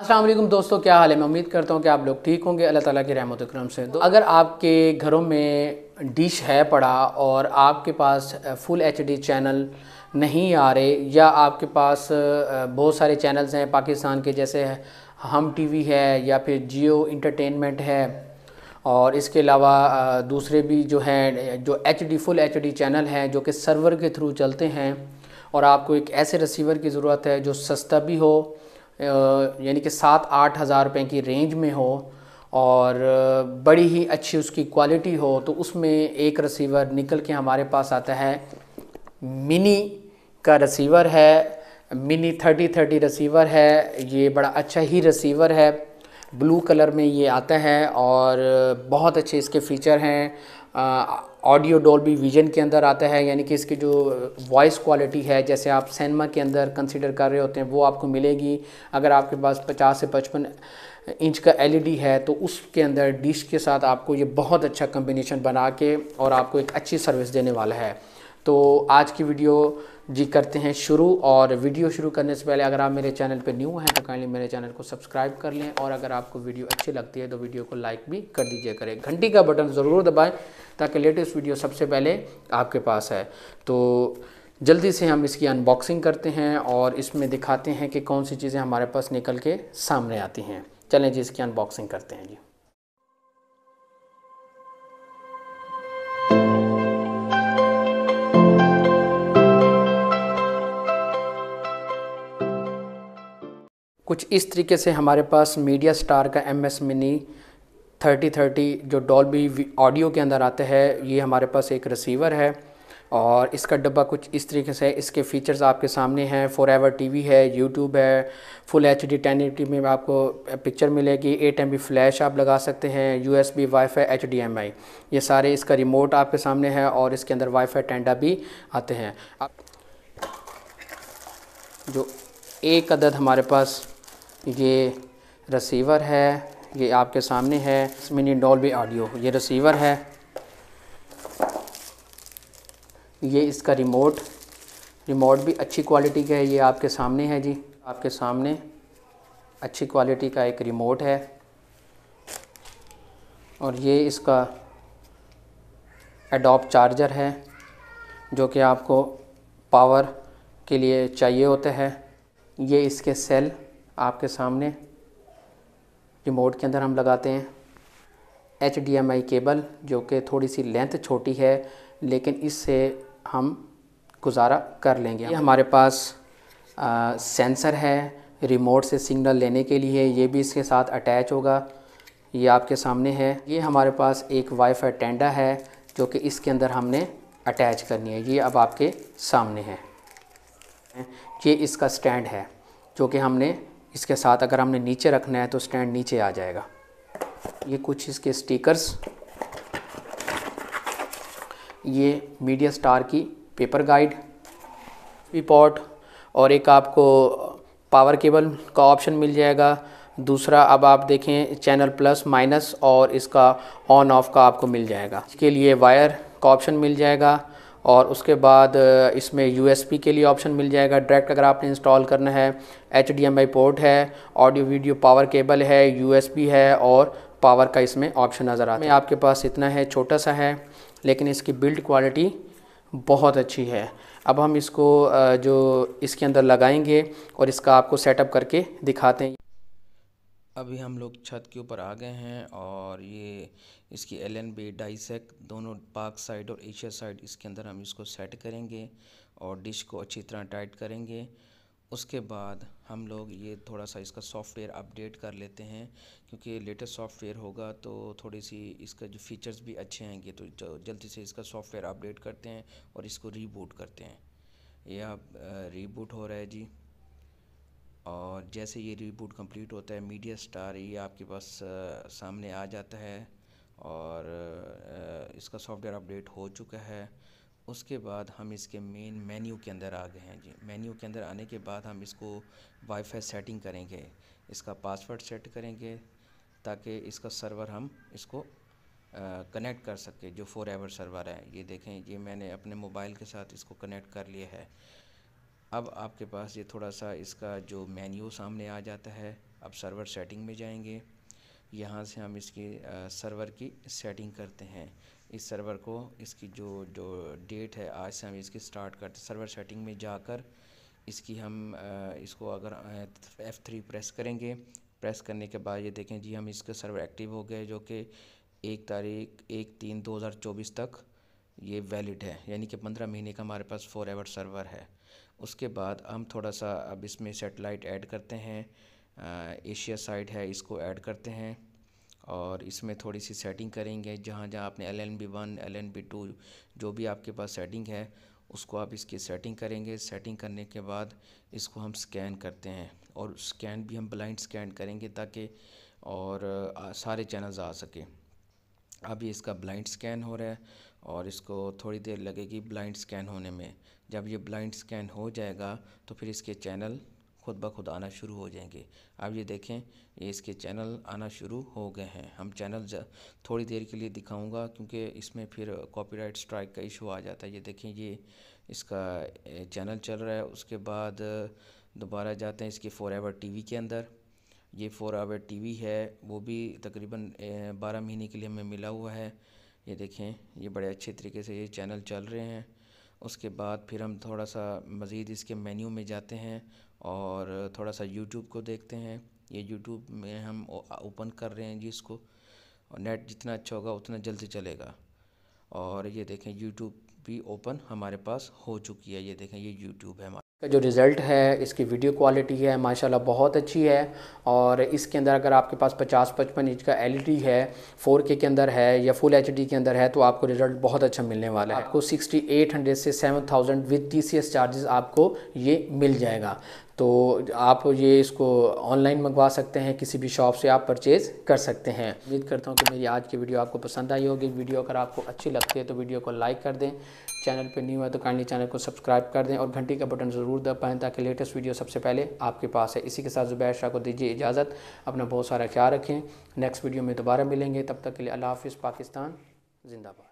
वालेकुम दोस्तों, क्या हाल है? मैं उम्मीद करता हूँ कि आप लोग ठीक होंगे। अल्लाह ताला की रहमत करम से। तो अगर आपके घरों में डिश है पड़ा और आपके पास फुल एचडी चैनल नहीं आ रहे, या आपके पास बहुत सारे चैनल्स हैं पाकिस्तान के, जैसे हम टीवी है या फिर जियो इंटरटेनमेंट है, और इसके अलावा दूसरे भी जो हैं, जो H D full H D channel हैं, जो कि सर्वर के थ्रू चलते हैं, और आपको एक ऐसे रिसीवर की ज़रूरत है जो सस्ता भी हो यानी कि सात आठ हज़ार रुपये की रेंज में हो और बड़ी ही अच्छी उसकी क्वालिटी हो तो उसमें एक रिसीवर निकल के हमारे पास आता है। मिनी का रिसीवर है मिनी थर्टी थर्टी रिसीवर है, ये बड़ा अच्छा ही रिसीवर है। ब्लू कलर में ये आता है और बहुत अच्छे इसके फ़ीचर हैं। ऑडियो डोल्बी विजन के अंदर आता है, यानी कि इसकी जो वॉइस क्वालिटी है, जैसे आप सिनेमा के अंदर कंसिडर कर रहे होते हैं, वो आपको मिलेगी। अगर आपके पास 50 से 55 इंच का एलईडी है तो उसके अंदर डिश के साथ आपको ये बहुत अच्छा कम्बिनेशन बना के और आपको एक अच्छी सर्विस देने वाला है। तो आज की वीडियो जी करते हैं शुरू और वीडियो शुरू करने से पहले अगर आप मेरे चैनल पर न्यू हैं तो काइंडली मेरे चैनल को सब्सक्राइब कर लें और अगर आपको वीडियो अच्छी लगती है तो वीडियो को लाइक भी कर दीजिए करें। घंटी का बटन ज़रूर दबाएँ ताकि लेटेस्ट वीडियो सबसे पहले आपके पास है। तो जल्दी से हम इसकी अनबॉक्सिंग करते हैं और इसमें दिखाते हैं कि कौन सी चीज़ें हमारे पास निकल के सामने आती हैं। चलें जी इसकी अनबॉक्सिंग करते हैं जी। कुछ इस तरीके से हमारे पास मीडिया स्टार का M S mini thirty thirty जो डॉल्बी ऑडियो के अंदर आता है, ये हमारे पास एक रिसीवर है और इसका डब्बा कुछ इस तरीके से इसके फ़ीचर्स आपके सामने हैं फॉर एवर टी है यूट्यूब है फुल एच डी टेन में आपको पिक्चर मिलेगी एट एम फ्लैश आप लगा सकते हैं U S B wifi H D M I ये सारे इसका रिमोट आपके सामने है और इसके अंदर वाई फाई टेंडा भी आते हैं। जो एक अदद हमारे पास ये रिसीवर है, ये आपके सामने है मिनी डॉल्बी ऑडियो ये रिसीवर है। ये इसका रिमोट रिमोट भी अच्छी क्वालिटी का है, ये आपके सामने है जी। आपके सामने अच्छी क्वालिटी का एक रिमोट है। और ये इसका एडोप चार्जर है, जो कि आपको पावर के लिए चाहिए होता है। ये इसके सेल आपके सामने रिमोट के अंदर हम लगाते हैं। H D M I cable जो कि थोड़ी सी लेंथ छोटी है लेकिन इससे हम गुजारा कर लेंगे। ये हमारे पास आ, सेंसर है रिमोट से सिग्नल लेने के लिए। ये भी इसके साथ अटैच होगा। ये आपके सामने है। ये हमारे पास एक वाईफाई टेंडा है जो कि इसके अंदर हमने अटैच करनी है। ये अब आपके सामने है। ये इसका स्टैंड है जो कि हमने इसके साथ अगर हमने नीचे रखना है तो स्टैंड नीचे आ जाएगा। ये कुछ इसके स्टिकर्स। ये मीडिया स्टार की पेपर गाइड पॉट और एक आपको पावर केबल का ऑप्शन मिल जाएगा। दूसरा अब आप देखें चैनल प्लस माइनस और इसका ऑन ऑफ़ का आपको मिल जाएगा। इसके लिए वायर का ऑप्शन मिल जाएगा। और उसके बाद इसमें यू के लिए ऑप्शन मिल जाएगा। डायरेक्ट अगर आपने इंस्टॉल करना है एचडीएमआई पोर्ट है ऑडियो वीडियो पावर केबल है यू है और पावर का इसमें ऑप्शन नज़र आता है। आपके पास इतना है, छोटा सा है, लेकिन इसकी बिल्ड क्वालिटी बहुत अच्छी है। अब हम इसको जो इसके अंदर लगाएँगे और इसका आपको सेटअप करके दिखाते हैं। अभी हम लोग छत के ऊपर आ गए हैं और ये इसकी एल एन बी डाइसेक दोनों पाक साइड और एशिया साइड इसके अंदर हम इसको सेट करेंगे और डिश को अच्छी तरह टाइट करेंगे। उसके बाद हम लोग ये थोड़ा सा इसका सॉफ्टवेयर अपडेट कर लेते हैं क्योंकि लेटेस्ट सॉफ्टवेयर होगा तो थोड़ी सी इसका जो फीचर्स भी अच्छे आएँगे तो जल्दी से इसका सॉफ्टवेयर अपडेट करते हैं और इसको रीबूट करते हैं। ये अब रीबूट हो रहा है जी। और जैसे ये रिबूट कंप्लीट होता है मीडिया स्टार ये आपके पास सामने आ जाता है और इसका सॉफ्टवेयर अपडेट हो चुका है। उसके बाद हम इसके मेन मेन्यू के अंदर आ गए हैं जी। मेन्यू के अंदर आने के बाद हम इसको वाईफाई सेटिंग करेंगे। इसका पासवर्ड सेट करेंगे ताकि इसका सर्वर हम इसको कनेक्ट कर सके। जो फोर एवर सर्वर है, ये देखें, ये मैंने अपने मोबाइल के साथ इसको कनेक्ट कर लिया है। अब आपके पास ये थोड़ा सा इसका जो मेन्यू सामने आ जाता है अब सर्वर सेटिंग में जाएँगे। यहाँ से हम इसकी सर्वर की सेटिंग करते हैं। इस सर्वर को, इसकी जो जो डेट है, आज से हम इसकी स्टार्ट करते सर्वर सेटिंग में जाकर इसकी हम इसको अगर एफ़ थ्री प्रेस करेंगे। प्रेस करने के बाद ये देखें, जी हम इसके सर्वर एक्टिव हो गए, जो कि एक तारीख, एक तीन दो हज़ार चौबीस तक ये वैलिड है। यानी कि पंद्रह महीने का हमारे पास फोर एवर सर्वर है। उसके बाद हम थोड़ा सा अब इसमें सेटेलाइट ऐड करते हैं। एशिया साइड है, इसको ऐड करते हैं और इसमें थोड़ी सी सेटिंग करेंगे। जहाँ जहाँ आपने L N B one L N B two जो भी आपके पास सेटिंग है, उसको आप इसकी सेटिंग करेंगे। सेटिंग करने के बाद इसको हम स्कैन करते हैं और स्कैन भी हम ब्लाइंड स्कैन करेंगे ताकि और सारे चैनल्स आ सके। अभी इसका ब्लाइंड स्कैन हो रहा है। और इसको थोड़ी देर लगेगी ब्लाइंड स्कैन होने में। जब ये ब्लाइंड स्कैन हो जाएगा तो फिर इसके चैनल खुद ब खुद आना शुरू हो जाएँगे। अब ये देखें, ये इसके चैनल आना शुरू हो गए हैं। हम चैनल थोड़ी देर के लिए दिखाऊँगा, क्योंकि इसमें फिर कॉपीराइट स्ट्राइक का इशू आ जाता है। ये देखें, ये इसका चैनल चल रहा है। उसके बाद, दोबारा जाते हैं इसके फोर एवर टी के अंदर। ये फोर आवर टी है, वो भी तकरीबन बारह महीने के लिए हमें मिला हुआ है। ये देखें, ये बड़े अच्छे तरीके से ये चैनल चल रहे हैं। उसके बाद फिर हम थोड़ा सा मज़ीद इसके मेन्यू में जाते हैं और थोड़ा सा यूट्यूब को देखते हैं। ये यूट्यूब में हम ओपन कर रहे हैं जी इसको और नेट जितना अच्छा होगा उतना जल्दी चलेगा। और ये देखें यूट्यूब भी ओपन हमारे पास हो चुकी है। ये देखें, ये यूट्यूब है हमारा। का जो रिज़ल्ट है, इसकी वीडियो क्वालिटी है, माशाल्लाह बहुत अच्छी है और इसके अंदर अगर आपके पास 50 पचपन इंच का एल है 4K के अंदर है या फुल एचडी के अंदर है तो आपको रिज़ल्ट बहुत अच्छा मिलने वाला है। आपको 6800 से 7000 विद टी चार्जेस आपको ये मिल जाएगा। तो आप ये इसको ऑनलाइन मंगवा सकते हैं, किसी भी शॉप से आप परचेज़ कर सकते हैं। उम्मीद करता हूँ कि मेरी आज की वीडियो आपको पसंद आई होगी। वीडियो अगर आपको अच्छी लगती है तो वीडियो को लाइक कर दें। चैनल पर न्यू है तो काइंडली चैनल को सब्सक्राइब कर दें और घंटी का बटन ज़रूर दबाएँ ताकि लेटेस्ट वीडियो सबसे पहले आपके पास है। इसी के साथ ज़ुबैर शाह को दीजिए इजाज़त। अपना बहुत सारा ख्याल रखें। नेक्स्ट वीडियो में दोबारा मिलेंगे। तब तक के लिए अल्लाह हाफ़ पाकिस्तान, जिंदाबाद।